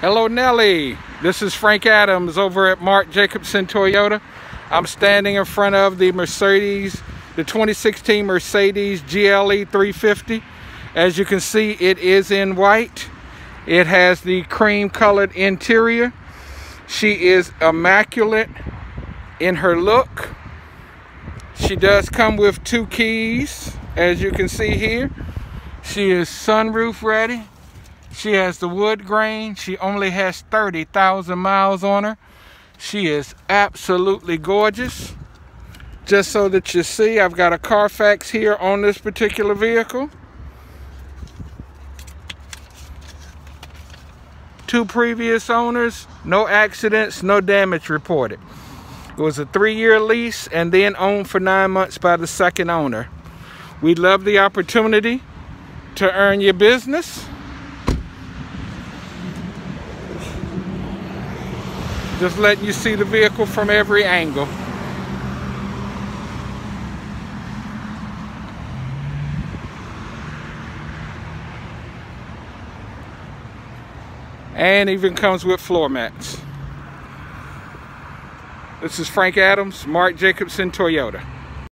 Hello Nelly, this is Frank Adams over at Mark Jacobson Toyota. I'm standing in front of the Mercedes, the 2016 Mercedes GLE 350. As you can see, it is in white. It has the cream colored interior. She is immaculate in her look. She does come with two keys, as you can see here. She is sunroof ready. She has the wood grain. She only has 30,000 miles on her. She is absolutely gorgeous. Just so that you see, I've got a Carfax here on this particular vehicle. Two previous owners, no accidents, no damage reported. It was a three-year lease and then owned for nine months by the second owner. We love the opportunity to earn your business. Just letting you see the vehicle from every angle. And even comes with floor mats. This is Frank Adams, Mark Jacobson Toyota.